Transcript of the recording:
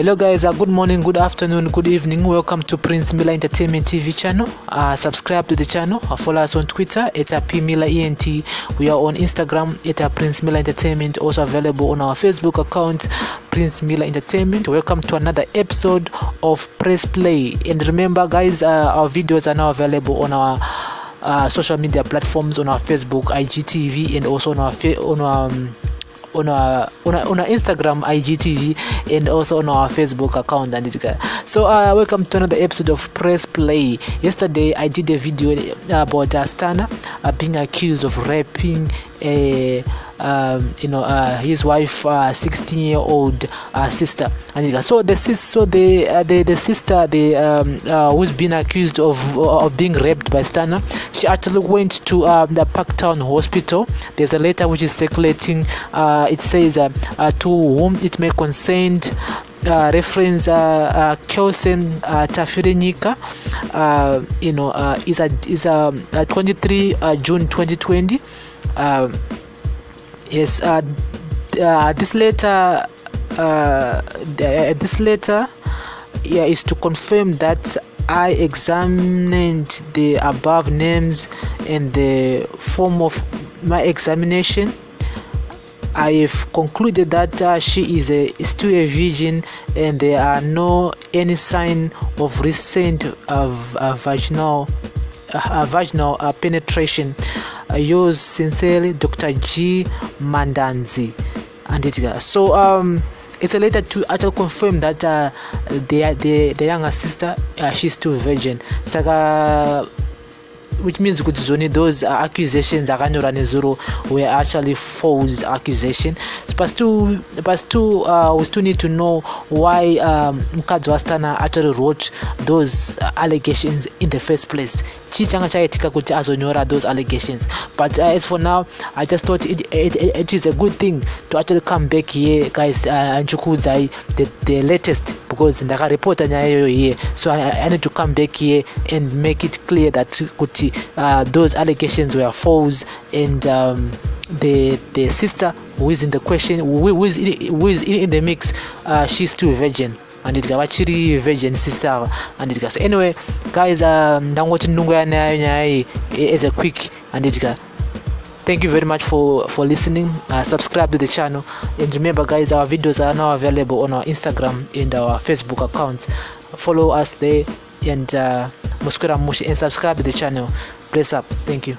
Hello guys, uh, good morning, good afternoon, good evening. Welcome to Prince Miller Entertainment TV channel. Uh, subscribe to the channel. Uh, follow us on Twitter at uh, P Miller ENT. We are on Instagram at uh, Prince Miller Entertainment. Also available on our Facebook account, Prince Miller Entertainment. Welcome to another episode of Press Play. And remember, guys, uh, our videos are now available on our uh, social media platforms on our Facebook, IGTV, and also on our fa- on our um, on our, on our on our Instagram IGTV and also on our Facebook account and it so uh, welcome to another episode of Press Play. Yesterday I did a video about Astana uh, being accused of raping a um, you know uh, his wife uh, 16 year old uh, sister and so the sis so the the, the sister the um, who's been accused of of being raped by Stunner she actually went to um, the Parktown hospital there's a letter which is circulating it says to whom it may concern uh, reference uh, uh, Kelsen uh, uh, you know, uh, is a is a, uh 23 uh, June 2020. Yes, uh, uh, this letter, uh, the, this letter, yeah, is to confirm that I examined the above names in the form of my examination. I have concluded that uh, she is a still a virgin, and there are no any sign of recent uh, uh, vaginal uh, vaginal uh, penetration. Uh, yours sincerely, Dr. G. Mandanzi. And it so um it's letter to actually confirm that uh, the, the the younger sister uh, she's still virgin. Saka which means kuti zvoni those uh, accusations akanyorwa nezuro were actually false accusation. So but still but still uh, we still need to know why um, mukadzi wastana actually wrote those uh, allegations in the first place. Chii changa chaitika kuti azonyora those allegations. But uh, as for now i just thought it, it, it, it is a good thing to actually come back here guys anchikuudzai uh, the, the latest because ndakarepota nyaya iyoyo here. So I, i need to come back here and make it clear that kuti uh, those allegations were false and um, the the sister who is in the question who, is, in, who is in, the mix uh, she's still virgin. Anditi vachiri virgin sister. Anditi so anyway guys um, ndangoti ndinongoya nayo nyaya iyi as a quick anditi thank you very much for for listening. Uh, subscribe to the channel. And remember guys our videos are now available on our instagram and our facebook accounts. Follow us there and uh, muskwera mushi and subscribe to the channel. Bless up. Thank you